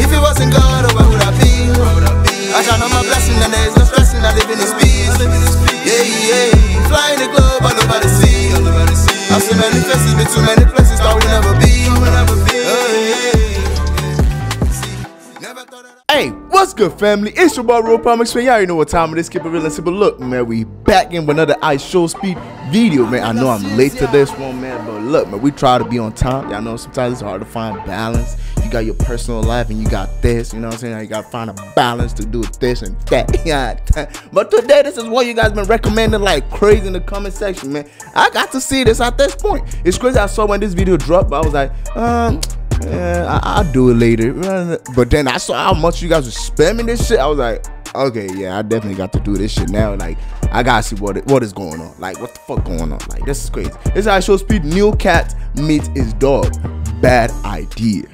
If it wasn't God, oh, where would I be? I count on my blessing and there is no stressing. I live in this peace. Yeah, yeah. Flying the globe all over the sea. I've seen many faces, been too many good, family? It's your boy, Real Promise Man. Y'all already know what time it is. Keep it real and simple. Look, man, we back in with another IShowSpeed video, man. I know I'm late to this one, man, but look, man, we try to be on time. Y'all know sometimes it's hard to find balance. You got your personal life and you got this, you know what I'm saying? You got to find a balance to do this and that. But today, this is what you guys been recommending like crazy in the comment section, man. I got to see this at this point. It's crazy. I saw when this video dropped, but I was like, um, yeah, I, I'll do it later. But then I saw how much you guys were spamming this shit. I was like, okay, yeah, I definitely got to do this shit now. Like, I gotta see what it, what is going on. Like, what the fuck going on? Like, this is crazy. This is IShowSpeed. Neil Cat meets his dog. Bad idea.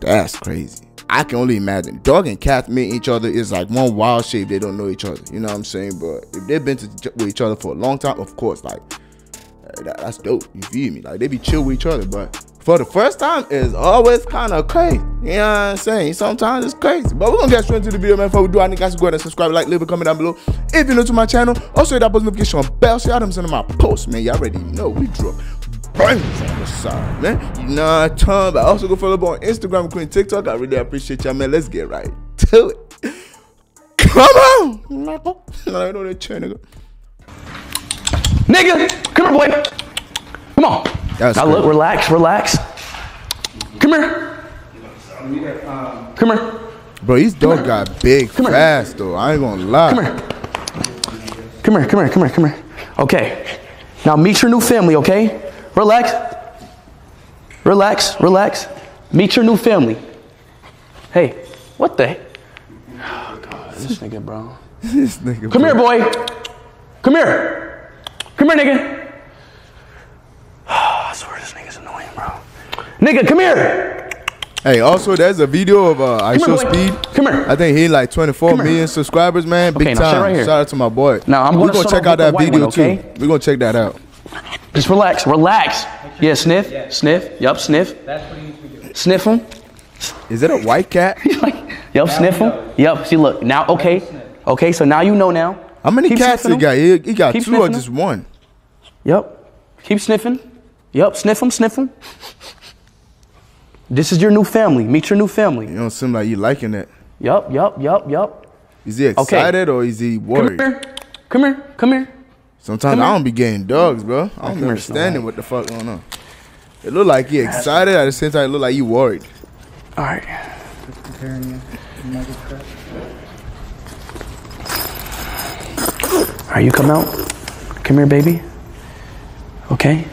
That's crazy. I can only imagine. Dog and cat meeting each other is like one wild shape. They don't know each other. You know what I'm saying? But if they've been to, with each other for a long time, of course, like that, that's dope. You feel me? Like they be chill with each other, but for the first time, it's always kind of crazy. You know what I'm saying? Sometimes it's crazy. But we're gonna get straight into the video, man. Before we do, I need guys to go ahead and subscribe, like, leave a comment down below. If you're new to my channel, also hit that post notification bell so y'all them sending my posts, man. Y'all already know we drop bangers on the side, man. You know what I'm talking about. Also go follow me on Instagram, including TikTok. I really appreciate y'all, man. Let's get right to it. Come on! I know that chair, nigga. Come here, boy. Come on. That's now look, relax, relax. Come here. Come here. Bro, these dog got big Come here. fast though. I ain't gonna lie. Come here. Come here, come here, come here, come here. Okay. Now meet your new family, okay? Relax. Relax, relax. Meet your new family. Hey, what the? Oh, God, this nigga, bro. this nigga. Come bro. here, boy. Come here. Come here, nigga. I swear this nigga's annoying, bro. Nigga, come here. Hey, also there's a video of uh, I Show. Speed. Come here. I think he like 24 Come here. million subscribers, man. Big Okay, now time. right here. Shout out to my boy. Now, I'm We're gonna gonna check out that video one, okay? too. We're gonna check that out. Just relax, relax. Yeah, sniff, sniff. Yup, sniff. That's what he needs to do. Sniff him. Is it a white cat? Yup, sniff him. Yup. See, look now. Okay, okay. So now you know now. How many Keep cats he got? He, he got Keep two or just one? Yup. Keep sniffing. Yup. Sniff him. Sniff him. This is your new family. Meet your new family. You don't seem like you liking it. Yup. Yup. Yup. Yup. Is he excited or is he worried? Come here. Come here. Come here. Sometimes Come I don't be getting dogs, bro. I don't here, understanding what the fuck going on. It look like he excited at the same time. It look like you worried. All right. Comparing you. You. All right. You come out. Come here, baby. Okay.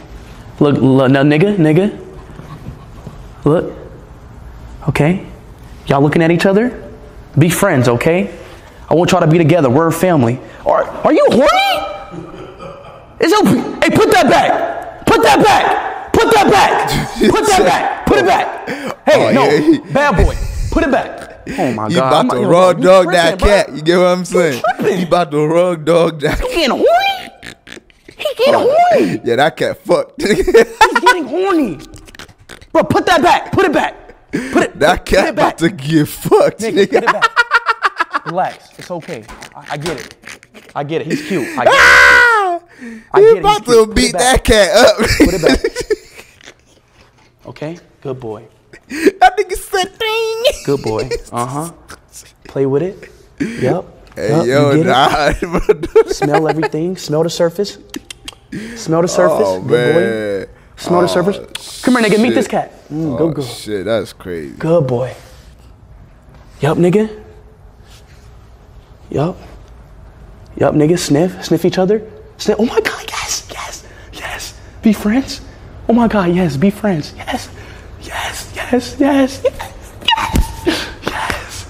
Look. look now, nigga. Nigga. Look. Okay. Y'all looking at each other? Be friends, okay? I want y'all to be together. We're a family. Are, are you horny? Is it, hey, put that back. Put that back. Put that back. Put that back. Put it back. Hey, Oh, no, yeah, bad boy. Put it back. Oh my god. You God. about I'm- to yo, raw you dog that bro. cat. You get what I'm saying? tripping. You about to raw dog that He getting horny. Getting horny. Yeah, that cat fucked. He's getting horny. Bro, put that back. Put it back. Put it. that put cat it about to get fucked, Nigga, put it back. Relax. It's okay. I, I get it. I get it. He's cute. I get it. I You get about to. Beat that cat up. Put it back. Okay. Good boy. that nigga said thing. Good boy. Uh huh. Play with it. Yep. Hey, Yup, yo, nah. Smell everything. Smell the surface. Smell the surface. oh, Good boy. man. Smell the Oh, surface. Come here, nigga. Meet this cat. Mm, go, Oh, go. shit, that's crazy. Good boy. Yup, nigga. Yup. Yup, nigga. Sniff. Sniff each other. Sniff. Oh my God. Yes. Yes. Yes. Be friends. Oh my God. Yes. Be friends. Yes. Yes. Yes. Yes. Yes. Yes. Yes.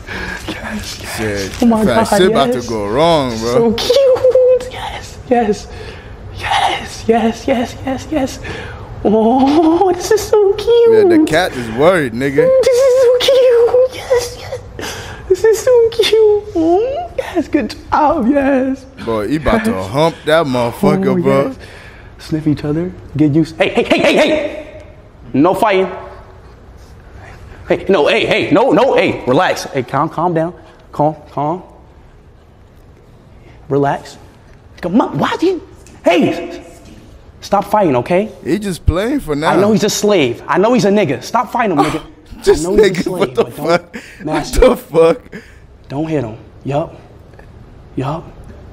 Yes. Yes. Shit, Oh my God, shit about to go wrong, bro. So cute. Yes. Yes. Yes. Yes. Yes. Yes. Yes. Oh, this is so cute. yeah, the cat is worried, nigga. This is so cute. Yes, yes. This is so cute. Oh, yes, good job. Yes. Boy, he about to hump that motherfucker, Oh, bro. yes. Sniff each other. Get used. Hey, hey, hey, hey, hey. No fighting. Hey, no, hey, hey, no, no, hey, relax. Hey, calm, calm down. Calm, calm. Relax. Come on, why do you? Hey, stop fighting, okay? He just playing for now. I know he's a slave. I know he's a nigga. Stop fighting him, nigga. just I know he's a nigga. slave, What the but don't- fuck? What the fuck? Don't hit him. Yup. Yup.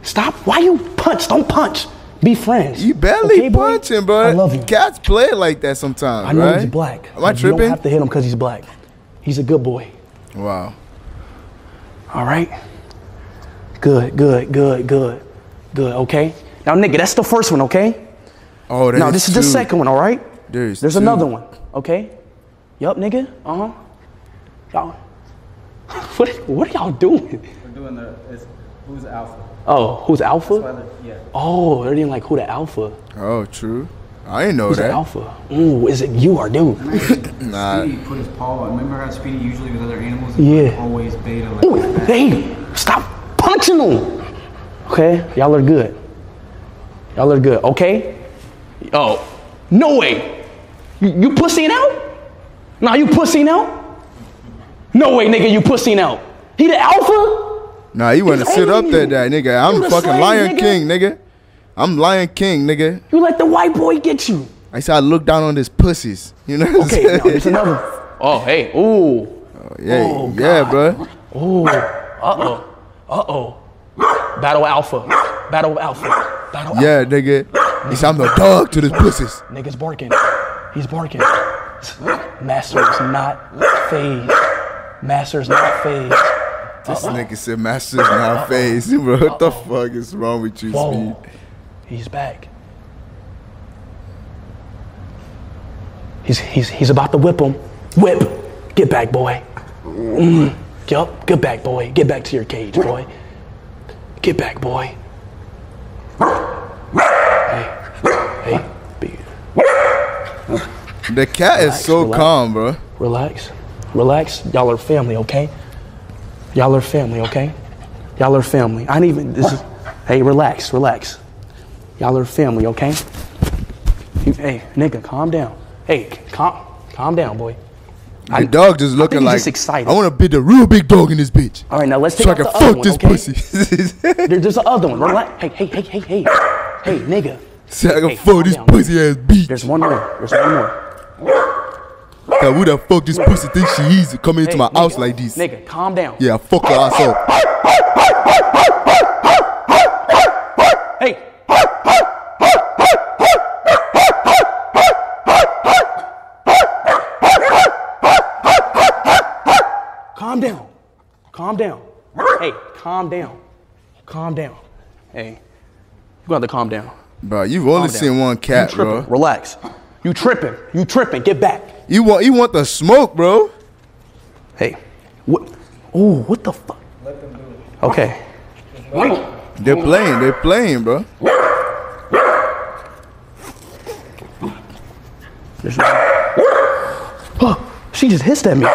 Stop. Why you punch? Don't punch. Be friends. You barely Okay, punching, bro. I love you. Cats play like that sometimes, I know right? he's black. Am I but You don't tripping? have to hit him because he's black. He's a good boy. Wow. All right. Good, good, good, good, good. Okay. Now, nigga, that's the first one. Okay. Oh, that now this is the two. second one. All right. There's There's two. another one. Okay. Yup, nigga. Uh huh. Y'all. What, what are y'all doing? We're doing the, it's, who's alpha? Oh, who's alpha? Whether- Yeah. Oh, they're didn't like who the alpha. Oh, true. I didn't know Who's the that. alpha? Ooh, is it you or dude? Nah. Speedy put his paw on. Remember how Speedy usually with other animals? Yeah. Always beta like Ooh, his back. hey, stop punching them. Okay, y'all are good. Y'all are good. Okay. Oh, no way. You, you pussying out? Nah, you pussying out? No way, nigga, you pussying out. He the alpha? Nah, you want to sit up there, that nigga. I'm the fucking slave, Lion nigga. King, nigga. I'm Lion King, nigga. You let the white boy get you. I said I look down on his pussies. You know what Okay, I'm saying? another. Oh, hey, ooh. yeah, Oh, yeah, bro. Ooh. Uh oh. Uh oh. Battle Alpha. Battle Alpha. Battle Alpha. Yeah, nigga. He said I'm the dog to this pussies. Nigga's barking. He's barking. Master's not phased. Master's not phased. This nigga said Master's not phased. Bro, what the fuck is wrong with you, Whoa. Speed? He's back. He's, he's, he's about to whip him. Whip. Get back, boy. Mm. Yup. Get back, boy. Get back to your cage, boy. Get back, boy. Hey. Hey. Be, The cat is so relax. calm, bro. relax. Relax. Y'all are family, okay? Y'all are family, okay? Y'all are family. I ain't even. This is. Hey, relax, relax. Y'all are family, okay? Hey, nigga, calm down. Hey, calm, calm down, boy. The dog just looking like just excited. I want to be the real big dog in this bitch, All right, now let's take so I can fuck one, this okay? pussy. There, there's the other one. Relax. Hey, hey, hey, hey, hey, hey, nigga. so I can Hey, fuck this down, pussy ass bitch. There's one more. There's one more. Now, who the fuck this pussy think she is coming into my nigga, house like this? Nigga, calm down. Yeah, fuck her ass up. Hey. Calm down. Calm down. Hey, calm down. Calm down. Hey, you got to calm down. Bro, you've only seen one cat, bro. Relax. You tripping. You tripping. Get back. You want you want the smoke, bro? Hey. What? Ooh, what the fuck? Let them do it. Okay. They're playing, they're playing, bro. Oh, she just hissed at me.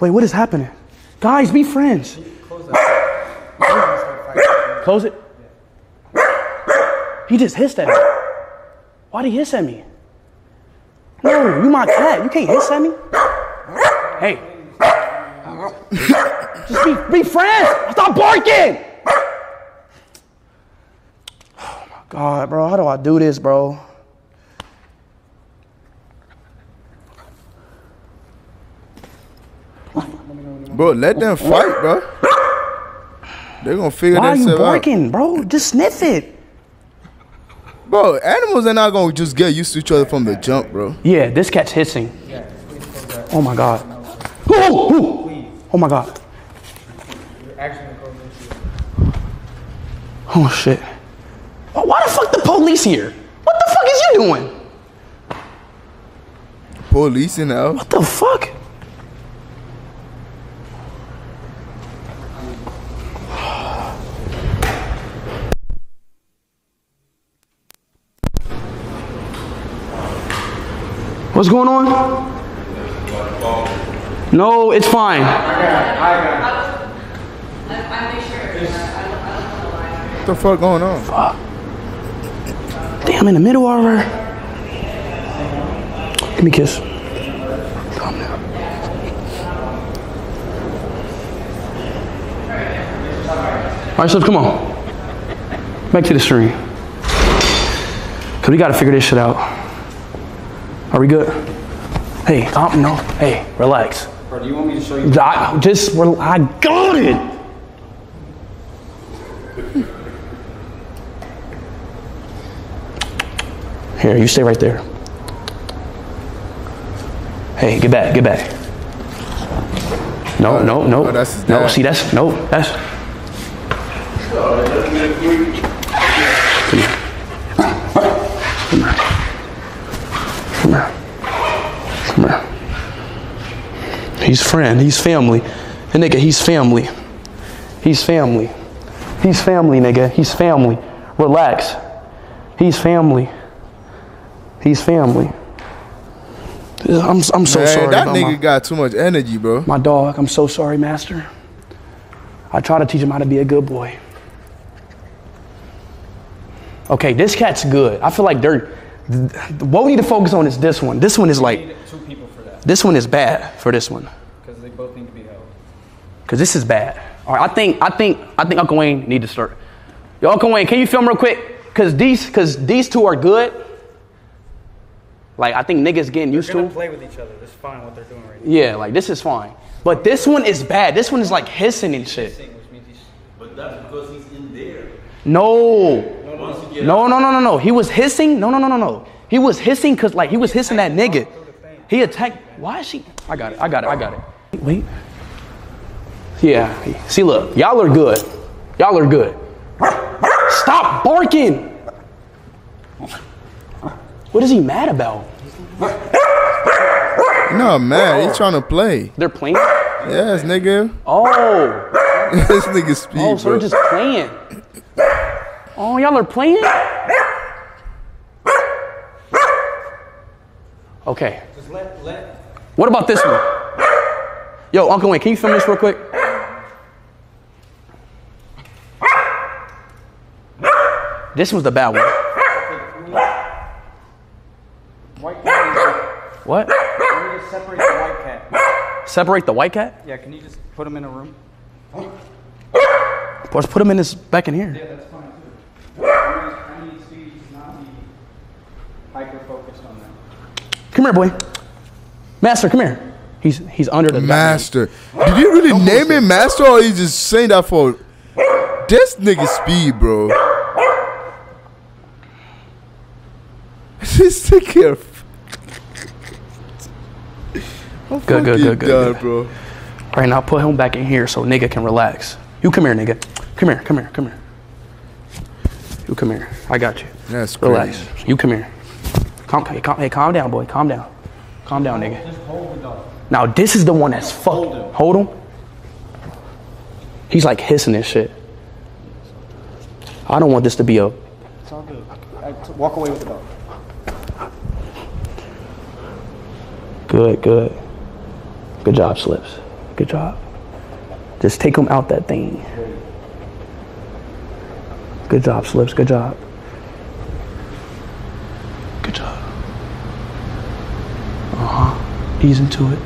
Wait, what is happening? Guys, be friends. Close it. He just hissed at me. Why'd he hiss at me? No, you my cat. You can't hiss at me. Hey. Just be, be friends. Stop barking. Oh my God, bro. How do I do this, bro? Bro, let them fight, bro. They're gonna figure this out. Why are you themselves out. barking, bro? Just sniff it. Bro, animals are not gonna just get used to each other from the jump, bro. Yeah, this cat's hissing. Oh my god. Ooh, ooh. Oh my god. Oh shit. Oh, why the fuck the police here? What the fuck is you doing? Police in the house. What the fuck? What's going on? No, it's fine. What the fuck going on? Fuck. Damn, in the middle of her. Give me a kiss. calm down. All right, so come on. Back to the stream. Cause we gotta figure this shit out. Are we good? Hey, um, no. Hey, relax. Bro, do you want me to show you? I, just, I got it. Here, you stay right there. Hey, get back, get back. No, no, no. oh, that's no, see, that's, no, that's. Come here. Come here. He's friend. He's family. And nigga, he's family. He's family. He's family, nigga. He's family. Relax. He's family. He's family. I'm, I'm so Man, sorry. that about nigga my, got too much energy, bro. my dog. I'm so sorry, master. I try to teach him how to be a good boy. Okay, this cat's good. I feel like they're. What we need to focus on is this one. This one is like. Two people for that This one is bad for this one. Because both need to be held. Cause this is bad. All right, I think I think I think Uncle Wayne need to start. Yo, Uncle Wayne, can you film real quick? Cause these cause these two are good. Like I think niggas getting used to. They're gonna 'em. play with each other. That's fine what they're doing right now. Yeah, like this is fine. But this one is bad. This one is like hissing and shit. Which means he's But that's because he's in there. No. Once you get No, no, no, no, no. He was hissing. No, no, no, no, no. He was hissing because like he was hissing that nigga. He attacked. Why is she? I got it. I got it. I got it. Wait. Yeah. See, look. Y'all are good. Y'all are good. Stop barking. What is he mad about? No, man, he trying to play. They're playing. Yes, nigga. Oh. this nigga speed, Oh, so bro. they're just playing. Oh, y'all are playing? Okay. just let let What about this one? Yo, Uncle Wayne, can you film this real quick? This was the bad one. white cat. What? Just separate the white cat? Separate the white cat? Yeah, can you just put them in a room? Let's put him in this back in here. Yeah, that's fine too. I need, Speedy to not be hyper focused on that. Come here, boy. Master, come here. He's he's under the Master. Did you really name him Master or you just saying that for this nigga speed, bro? Just take care of. I'm Good, good, fucking good, good, done, good. bro. All right, now put him back in here so nigga can relax. You come here, nigga. Come here, come here, come here. You come here. I got you. That's Relax. crazy. You come here. Calm, hey, calm, hey, calm down, boy. Calm down. Calm down, nigga. Just hold the dog. Now this is the one that's fucked. him. Hold him. He's like hissing this shit. I don't want this to be a. It's all good. I, t- walk away with the dog. Good, good. Good job, Slips. Good job. Just take him out that thing. Good job, Slips. Good job. Good job. Uh huh. Ease into it.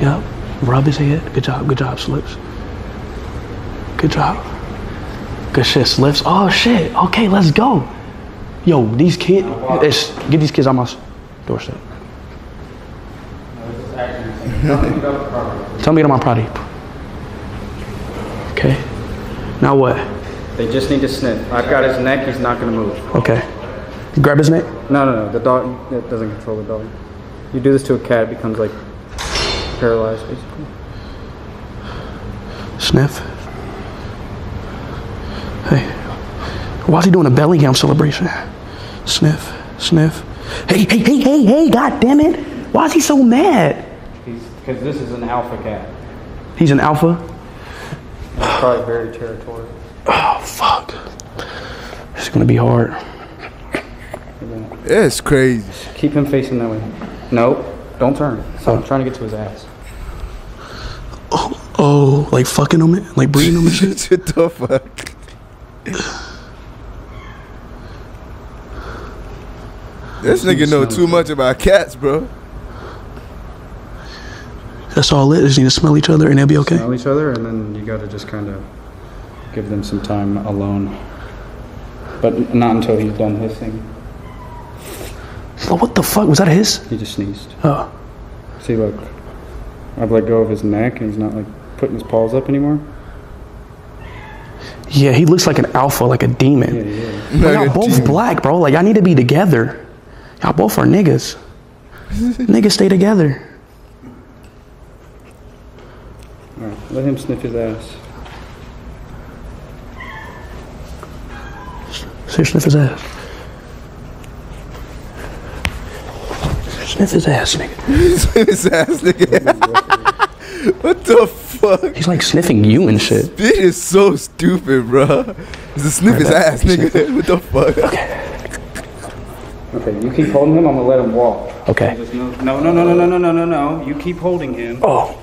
Yep. Rub his head. Good job. Good job, Slips. Good job. Good shit, Slips. Oh shit. Okay, let's go. Yo, these kids. It's, get these kids on my doorstep. Tell me proud of you. Okay. Now what? They just need to sniff. I've got his neck. He's not gonna move. Okay. You grab his neck. No, no, no. The dog it doesn't control the dog. You do this to a cat, it becomes like paralyzed, basically. Sniff. Hey. Why's he doing a belly Bellingham celebration? Sniff. Sniff. Hey, hey, hey, hey, hey, god damn it. Why is he so mad? He's because this is an alpha cat. He's an alpha. He's probably very territorial. Oh fuck. It's gonna be hard. It's crazy. Keep him facing that way. No, don't turn. So I'm trying to get to his ass. Oh, oh like fucking him, like breeding him and shit. what the fuck? This nigga know too much about cats, bro. That's all it is. You need to smell each other and they'll be okay. Smell each other, and then you got to just kind of give them some time alone. But not until he's done his thing. What the fuck? Was that his? He just sneezed. Oh. See, look, I've let go of his neck, and he's not like putting his paws up anymore. Yeah, he looks like an alpha, like a demon. Yeah, he is. But Like y'all both demon. black, bro. Like, y'all need to be together. Y'all both are niggas. niggas stay together. All right, let him sniff his ass. So sniff his ass. Sniff his ass, nigga. his ass, nigga. what the fuck? He's like sniffing you and shit. This is so stupid, bro. He's a sniff his ass, bet. nigga. What the fuck? Okay, Okay, you keep holding him. I'm gonna let him walk. Okay. No, no, no, no, no, no, no, no, no. You keep holding him. Oh.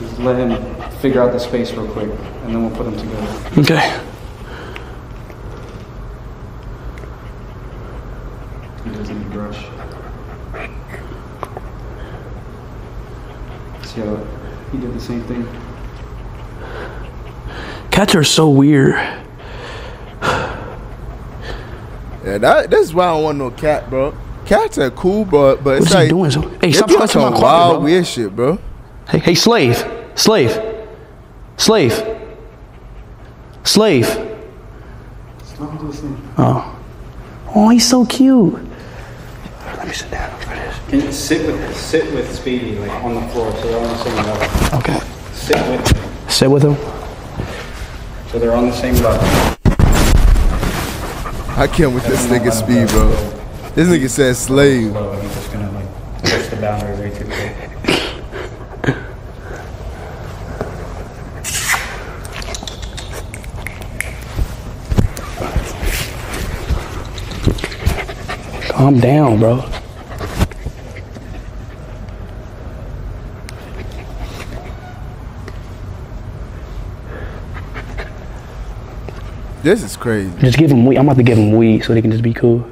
Just let him figure out the space real quick, and then we'll put them together. Okay. He doesn't brush. See how he did the same thing? Cats are so weird. Yeah, that, that's why I don't want no cat, bro. Cats are cool, bro, but it's What is like he doing? So- Hey, they stop doing touching my some carpet, wild, bro. weird shit, bro. Hey, hey, slave. Slave. Slave. Slave. Oh. Oh, he's so cute. Let me sit down for this. Can you sit with sit with Speedy like on the floor so they're on the same level? Okay. Sit with him Sit with him. so they're on the same level. I can't with this nigga speed, bro. This nigga said slave. Slow, he's just gonna like push the boundary way too quick. Calm down, bro. This is crazy. Just give him weed. I'm about to give him weed so they can just be cool.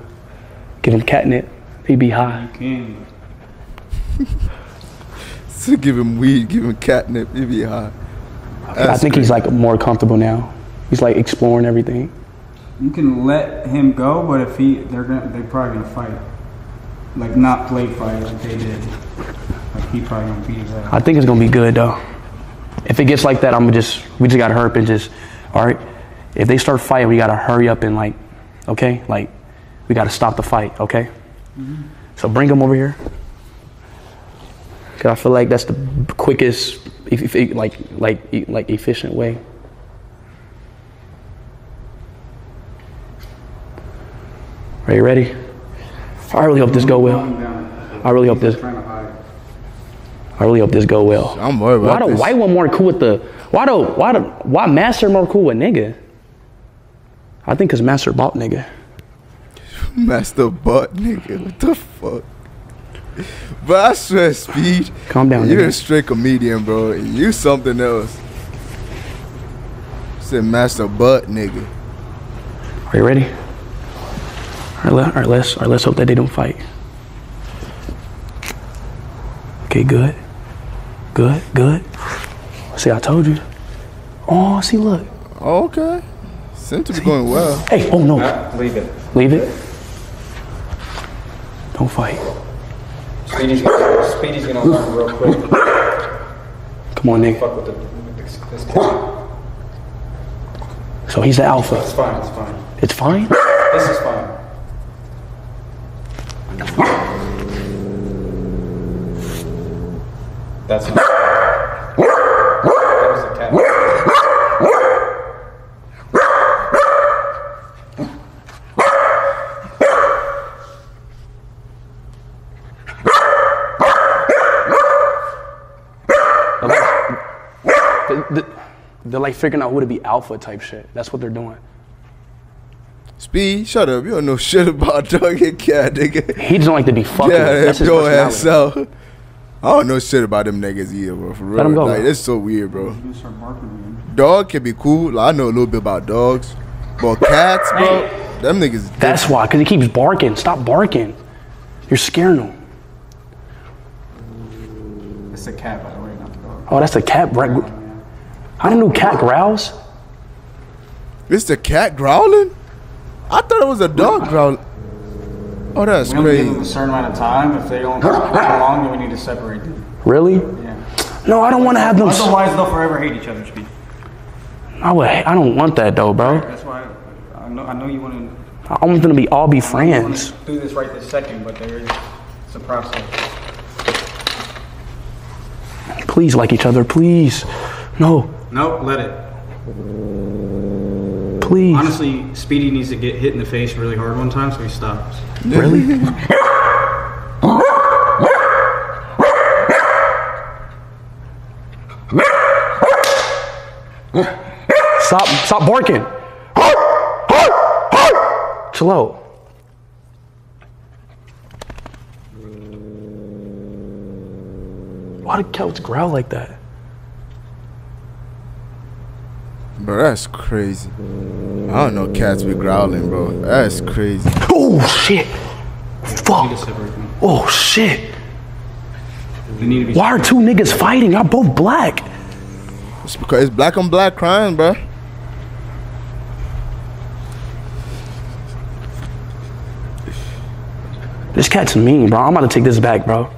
Give him catnip. He be high. King. To give him weed, give him catnip, he be high. I That's think he's like more comfortable now. He's like exploring everything. You can let him go, but if he, they're gonna, they're probably gonna fight. Like not play fight like they did. Like he probably gonna beat his ass. I think it's gonna be good though. If it gets like that, I'm gonna just we just gotta hurry up and just all right. If they start fighting, we gotta hurry up and like, okay, like we gotta stop the fight, okay? So bring them over here. Cause I feel like that's the quickest, if, if, like like like efficient way. Are you ready? I really hope this go well. I really hope this. To. I really hope this go well. I'm worried Why about the this. white one more cool with the? Why the why the why master more cool with nigga? I think cause master bought nigga. Master butt, nigga. What the fuck? But I swear, speed. Calm down, You're nigga. a straight comedian, bro. You something else. Said master butt, nigga. Are you ready? All right, all right, let's all right, let's hope that they don't fight. Okay, good, good, good. See, I told you. Oh, see, look. Okay. Seems to be going well. Hey, oh no, Ah, leave it. leave it. Don't fight. Speedy's gonna, Speedy's gonna learn real quick. Come on, nigga. Fuck with, the, this, this kid. So he's the alpha. It's fine. It's fine. It's fine. This is fine. That's not. That was a cat. Th- th- They're like figuring out who to be alpha type shit. That's what they're doing. Speed, shut up. You don't know shit about dog and cat, nigga. He doesn't like to be fucking. Yeah, That's his your ass personality. out. I don't know shit about them niggas either, bro. For real. Let 'em go, Like, bro. it's so weird, bro. You start barking again. Dog can be cool. Like, I know a little bit about dogs. But cats, bro, them niggas. That's why, because he keeps barking. Stop barking. You're scaring them. It's a cat, by the way, not the dog. Oh, that's a cat. Right? I didn't know cat growls. It's the cat growling? I thought it was a dog growling. Oh, that's We only give them a crazy. certain amount of time. If they don't belong, then we need to separate them. Really? Yeah. No, I don't want to have them. Otherwise, they'll forever hate each other, Speed. I would. I don't want that though, bro. That's why I know, I know you want to I want them to be all be friends. do this right this second, but there is it's a process. Please like each other, please. No, Nope, let it. please. Honestly, Speedy needs to get hit in the face really hard one time, so he stops. Really? stop! Stop barking. Chill out. Why do cats growl like that? Bro, that's crazy. I don't know cats be growling, bro. That's crazy. Oh shit! You need to Fuck! Oh shit! They need to be. Why are two niggas fighting? Y'all both black. It's because it's black on black crime, bro. This cat's mean, bro. I'm about to take this back, bro.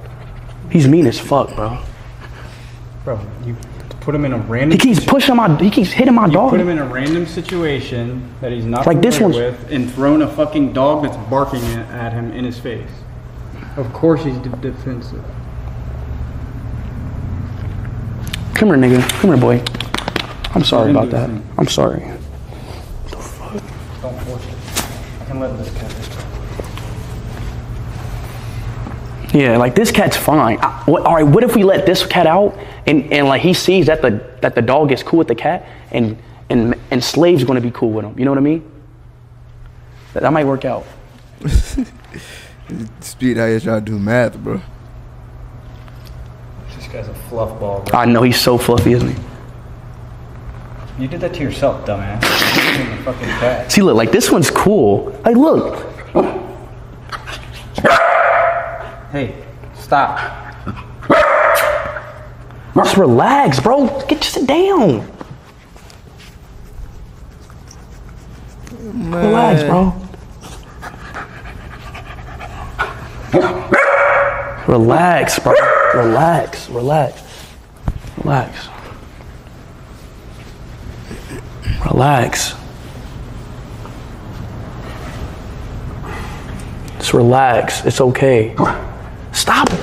He's mean as fuck, bro. Bro, you put him in a random. He keeps pushing my. He keeps hitting my You dog. put him in a random situation that he's not Like this familiar with, and thrown a fucking dog that's barking at, at him in his face. Of course, he's de- defensive. Come here, nigga. Come here, boy. I'm sorry about that. thing. I'm sorry. Don't force it. I can let this cat. Yeah, like this cat's fine. I, what, all right, what if we let this cat out and, and like he sees that the that the dog is cool with the cat and and and Slave's gonna be cool with him. You know what I mean? That, that might work out. Speed how you try to do math, bro. This guy's a fluff ball, bro. I know he's so fluffy, isn't he? You did that to yourself, dumbass. You're the fucking cat. See, look, like this one's cool. Like, look, Hey, stop. just relax, bro. Get just sit down. Relax, bro. Relax, bro. Relax, relax, relax. Relax. Just relax. It's okay. Stop it.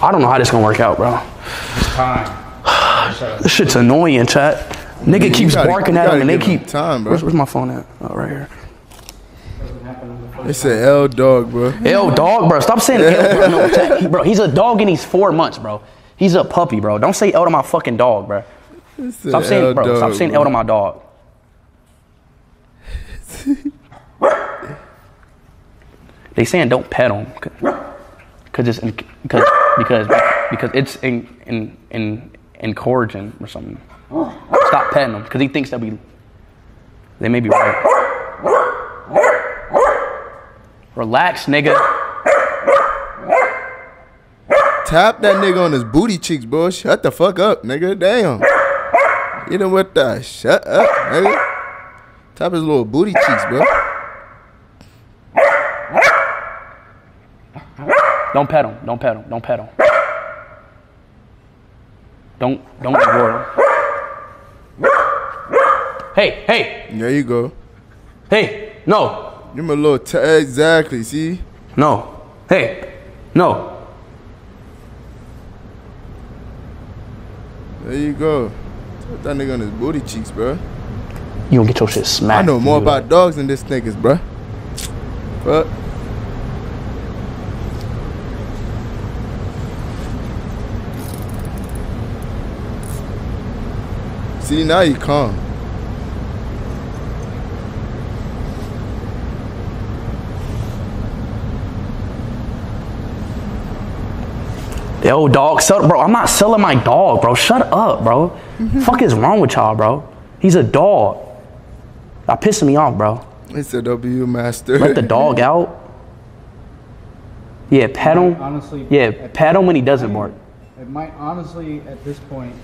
I don't know how this gonna work out, bro. It's Time. This shit's annoying, chat. Nigga keeps gotta- barking at him and they keep. time, bro. Where's, where's my phone at? Oh, right here. It's an L dog, bro. L dog, bro. Stop saying L, bro. No, chat, bro. He's a dog and he's four months, bro. He's a puppy, bro. Don't say L to my fucking dog, bro. Stop saying, L bro. Stop dog, saying bro. L to my dog. they saying don't pet him, cause it's because because because it's in in in encouraging or something. Stop petting him, cause he thinks that we. They may be right. Relax, nigga. Tap that nigga on his booty cheeks, bro. Shut the fuck up, nigga. Damn. You know what that. Shut up, nigga. Tap his little booty cheeks, bro. Don't pet him. Don't pet him. Don't pet him. Don't don't reward him. Hey, hey, There you go. hey, no, him a little ta- exactly. See? no, hey, no. There you go. Tap that nigga on his booty cheeks, bro. You gonna get your shit smacked. I know more you do that. about dogs than this niggas, bro. Fuck. See, now you calm. Yo, dog, sell, bro. I'm not selling my dog, bro. Shut up, bro. Mm-hmm. Fuck is wrong with y'all, bro? He's a dog. That pissing me off, bro. It's a W master. Let the dog out. Yeah, pet him. Honestly, Yeah, at- pet him when he doesn't bark. It might honestly, at this point,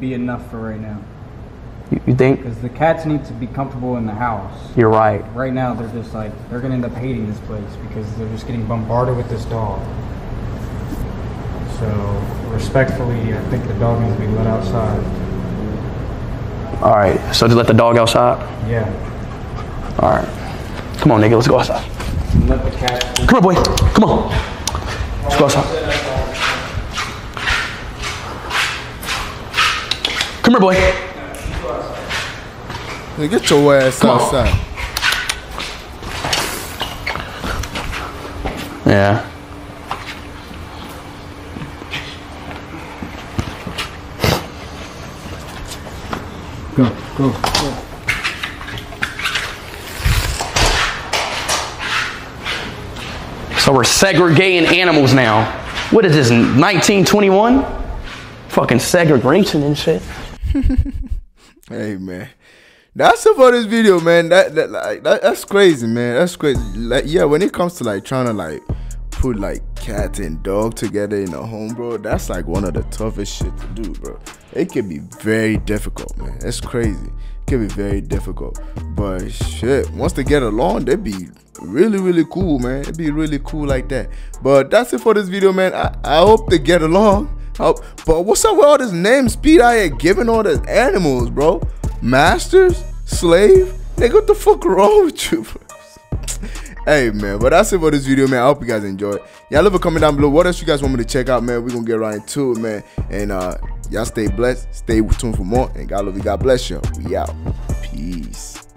be enough for right now. You, you think? Because the cats need to be comfortable in the house. You're right. Right now, they're just like, they're going to end up hating this place because they're just getting bombarded with this dog. So, respectfully, I think the dog needs to be let outside. All right. So just let the dog outside. Yeah. All right. Come on, nigga. Let's go outside. Let the cat. Come on, boy. Come on. Let's go outside. Come here, boy. Hey, Get your ass Come on. outside. Yeah. Go, go, go. So we're segregating animals now. What is this, 1921? Fucking segregation and shit. Hey man, that's it for this video, man. That, that, like, that that's crazy, man. That's crazy. Like yeah, when it comes to like trying to like put like cat and dog together in a home, bro, that's like one of the toughest shit to do, bro. It can be very difficult, man. That's crazy. It can be very difficult, but shit, once they get along, they be really really cool, man. It'd be really cool like that. But that's it for this video, man. I, I hope they get along. Oh, but what's up with all this name speed out here giving all the animals, bro? Masters? Slave? Nigga, what the fuck wrong with you, bro? hey, man, but that's it for this video, man. I hope you guys enjoyed. Y'all leave a comment down below. What else you guys want me to check out, man? we going to get right into it, man. And uh y'all stay blessed. Stay tuned for more. And God love you. God bless you. We out. Peace.